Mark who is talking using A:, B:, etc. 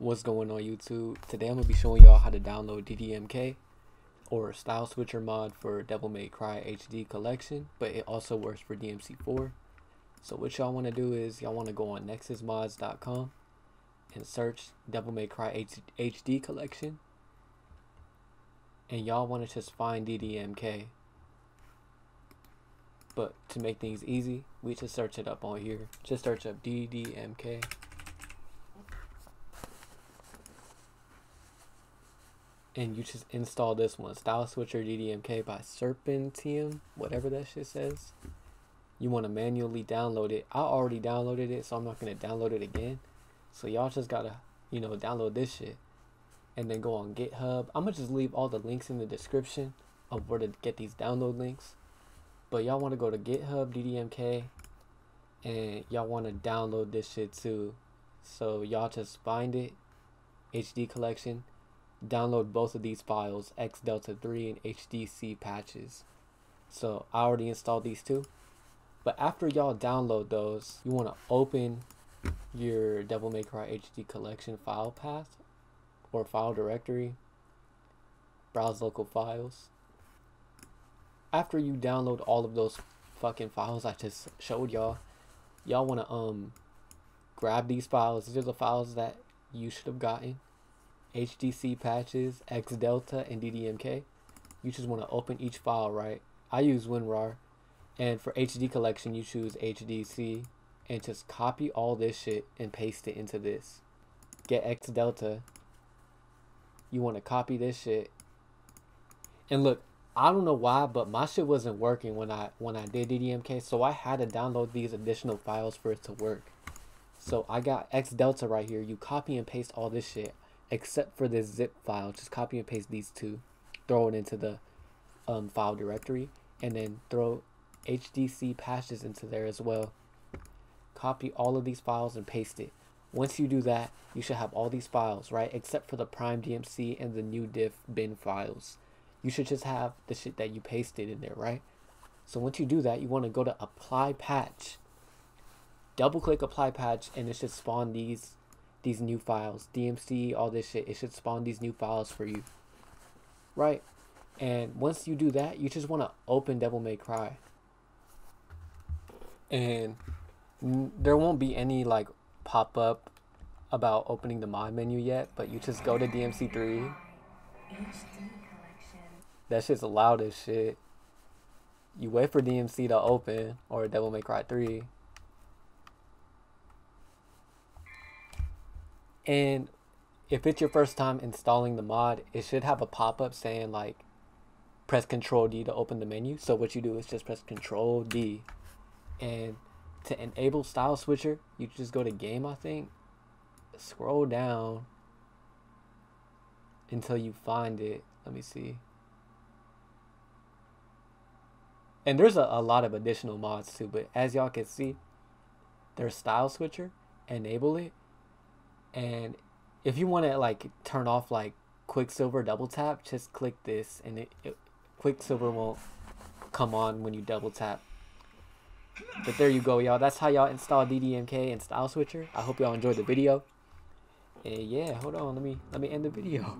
A: What's going on YouTube? Today I'm going to be showing y'all how to download DDMK or Style Switcher mod for Devil May Cry HD collection, but it also works for DMC4. So what y'all want to do is y'all want to go on nexusmods.com and search Devil May Cry HD collection. And y'all want to just find DDMK. But to make things easy, we just search it up on here. Just search up DDMK. And you just install this one. Style switcher ddmk by serpentiem whatever that shit says. You want to manually download it. I already downloaded it so i'm not going to download it again. So y'all just gotta you know download this shit and then go on github. I'm gonna just leave all the links in the description of where to get these download links. But y'all want to go to github ddmk and y'all want to download this shit too. So y'all just find it hd collection download both of these files, X Delta 3 and HDC patches. So I already installed these two. But after y'all download those, you want to open your Devil May Cry HD collection file path or file directory. Browse local files. After you download all of those fucking files I just showed y'all, y'all want to um grab these files. These are the files that you should have gotten HDC patches, X Delta, and DDMK. You just want to open each file, right? I use WinRAR. And for HD collection, you choose HDC and just copy all this shit and paste it into this. Get X Delta. You want to copy this shit. And look, I don't know why, but my shit wasn't working when I when I did DDMK, so I had to download these additional files for it to work. So I got X Delta right here. You copy and paste all this shit except for this zip file. Just copy and paste these two, throw it into the um, file directory, and then throw HDC patches into there as well. Copy all of these files and paste it. Once you do that, you should have all these files, right? Except for the prime DMC and the new diff bin files. You should just have the shit that you pasted in there, right? So once you do that, you want to go to apply patch. Double click apply patch and it should spawn these these new files, DMC, all this shit. It should spawn these new files for you. Right? And once you do that, you just want to open Devil May Cry. And there won't be any like pop up about opening the mod menu yet, but you just go to DMC3. That shit's loud as shit. You wait for DMC to open or Devil May Cry 3. And if it's your first time installing the mod, it should have a pop-up saying like press control D to open the menu. So what you do is just press control D and to enable style switcher, you just go to game, I think, scroll down until you find it. Let me see. And there's a, a lot of additional mods too, but as y'all can see, there's style switcher, enable it, and if you want to like turn off like quicksilver double tap just click this and it, it quicksilver won't come on when you double tap. But there you go y'all. That's how y'all install ddmk and style switcher. I hope y'all enjoyed the video. And yeah hold on. Let me let me end the video